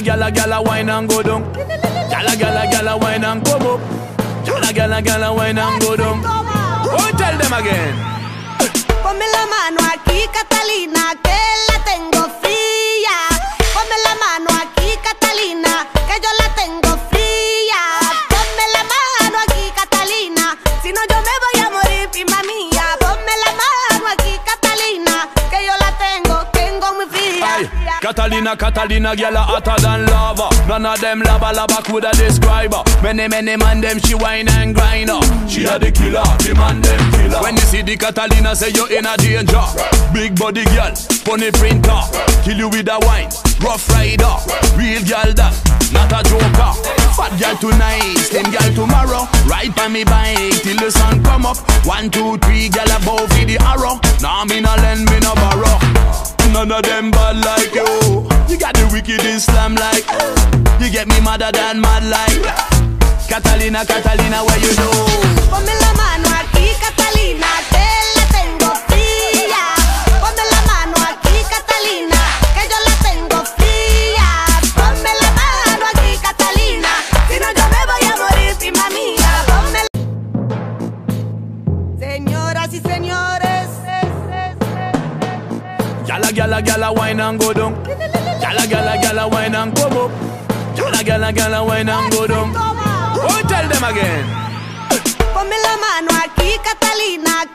Gyal gyal gyal wine and go down. Gyal gyal gyal wine and come up. Gyal gyal gyal wine and go down. Oh, tell them again. Ponme la mano aquí, Catalina, que la tengo fría. Ponme la mano Catalina, Catalina, a hotter than lava. None of them lava lava coulda describe her. Many many man them she wine and grind her. She a the killer, the man them killer. When you see the Catalina, say you in a danger. Big body girl, funny printer, kill you with a wine. Rough rider, real girl that, not a joker. Fat girl tonight, slim girl tomorrow. Ride by me bike till the sun come up. One, two, three, girl above for the arrow. Nah, me no lend, me no borrow. None of them bad like you. You got the wicked Islam like. You get me madder than mad like. Catalina, Catalina, where you know? Ponme la mano aquí, Catalina, que la Gyala, gyala, wine and go down. Gyala, gyala, gyala, wine and come up. Gyala, gyala, gyala, wine and go down. Oh, tell them again. ponme la mano aquí, Catalina,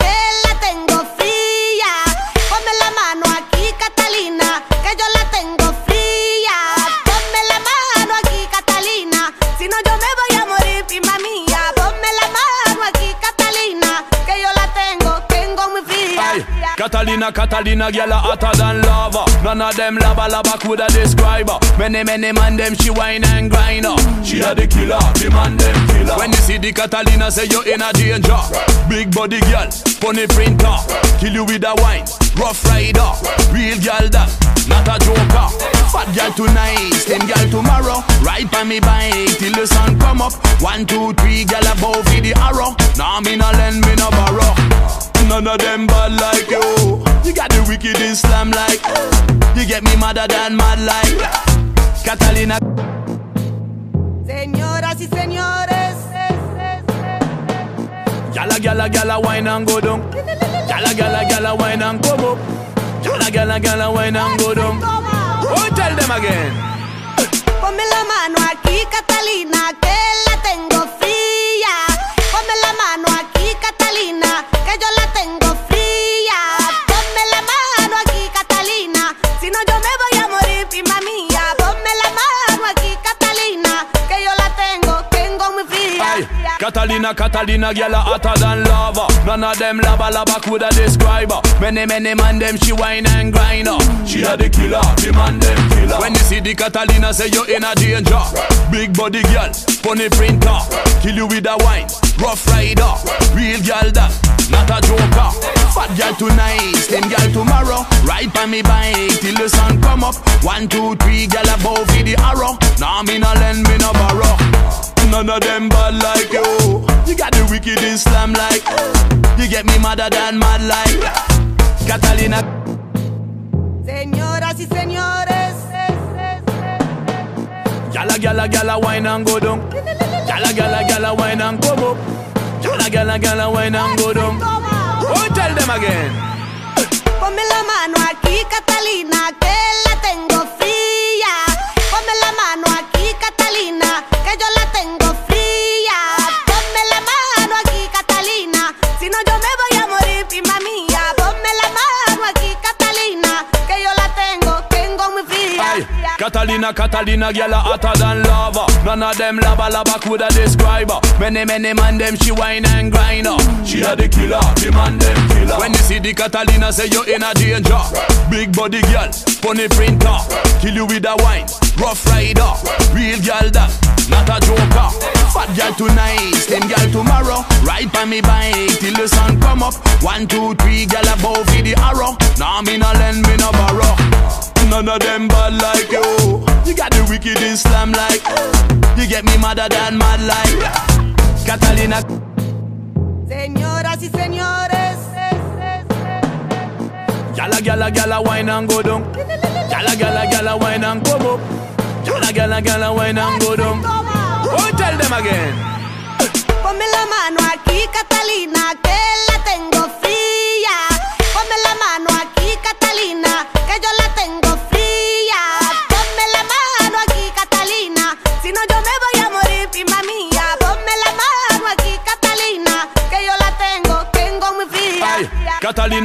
Catalina, Catalina, gyal a hotter than lava. None of them lava lava coulda describe her. Many many man them she wine and grind her. She a the killer, the man them killer. When you see the Catalina, say you in a danger. Big body girl, funny printer, kill you with a wine. Rough rider, real girl that, not a joker. Fat girl tonight, slim girl tomorrow. Ride by me bike till the sun come up. One, two, three, girl above the arrow. Nah, me no lend, me no borrow. None of them bad like you. You got the wicked Islam like. You get me madder than mad like. Catalina. Señoras y señores, Gyala, gyala, gyala, wine and go down. Gyala, gyala, gyala, wine and come up. Gyala, gyala, gyala, wine and go down. Oh, tell them again. ponme la mano aquí, Catalina, que Catalina, Catalina, gyal a hotter than lava. None of them lava lava coulda describe her. Many many man them she wine and grind her. She a the killer, the man them killer. When you see the Catalina, say you in a danger. Big body girl, funny printer, kill you with a wine. Rough rider, real girl that, not a joker. Fat girl tonight, slim girl tomorrow. Ride by me bike till the sun come up. One, two, three, girl above for the arrow. Now nah, me no lend, me no borrow. None of them bad like wicked Islam like. You get me madder than mad like. Catalina. Señoras y señores, Gyala, gyala, gyala, wine and go down. Gyala, gyala, gyala, wine and come up. Gyala, gyala, gyala, wine and go down. Oh, tell them again. ponme la mano aquí, Catalina, que la tengo fría. Ponme la mano aquí, Catalina, Catalina, Catalina, a hotter than lava. None of them lava lava coulda describe her. Many many man them she wine and grind her. She a the killer, the man them killer. When you see the Catalina, say you in a danger. Big body girl, funny printer, kill you with a wine. Rough rider, real girl that, not a joker. Fat girl tonight, slim girl tomorrow. Ride by me bike till the sun come up. One, two, three, girl above for the arrow. Now nah, me no lend, me no borrow. None of them bad like you. You got the wicked Islam like. You get me madder than mad like. Catalina. Señoras y señores, Gyala, gyala, gyala, wine and go down. Gyala, gyala, gyala, wine and come up. Gyal a gyal a gyal a wine and go down. Oh, tell them again. Ponme la mano aquí, Catalina, que la tengo fría. Ponme la mano aquí, Catalina, que yo la tengo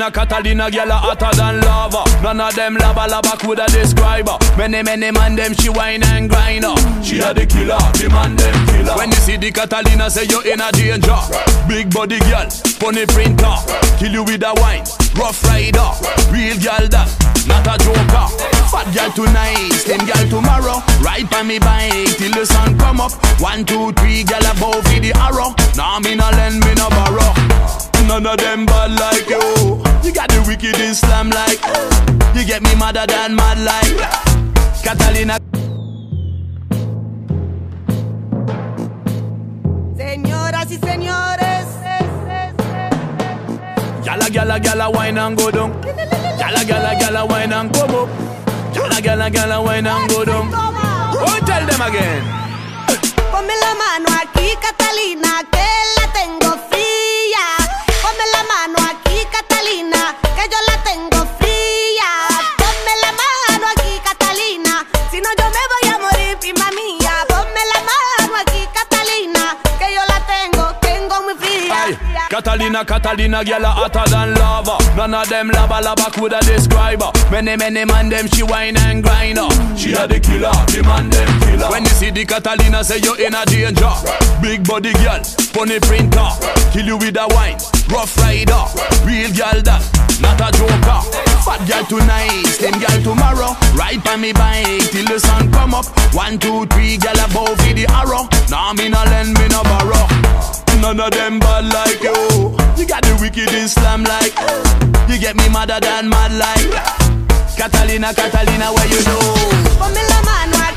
Catalina, Catalina, gyal hotter than lava. None of them lava lava coulda describe her. Many, many man them she wine and grind her. She a the killer, the man them killer. When you see the Catalina, say you in a danger. Big body girl, funny printer, kill you with a wine. Rough rider, real girl that, not a joker. Fat girl tonight, slim girl tomorrow. Ride on me bike till the sun come up. One, two, three, girl above with the arrow. Nah, me no lend, me no borrow. None of them bad like you. You got the wicked Islam like. You get me madder than mad like. Catalina. Señoras y señores, Gyal a gyal a gyal a wine and go down. Gyal a gyal a gyal a wine and come up. Gyal a gyal a gyal a wine and go down. Oh, tell them again. ponme la mano aquí, Catalina, que la tengo Catalina, Catalina, gyal hotter than lava. None of them lava lava coulda describe her. Many, many man them she wine and grind her. She a the killer, the man them killer. When you see the Catalina, say you in a danger. Big body girl, funny printer, kill you with a wine. Rough rider, real girl that, not a joker. Fat girl tonight, slim girl tomorrow. Ride by me bike till the sun come up. One, two, three, girl above with the arrow. Nah, me no lend, me no borrow. None of them bad like you. You got the wicked Islam like. You get me madder than mad like. Catalina, Catalina, where you know? Ponme la mano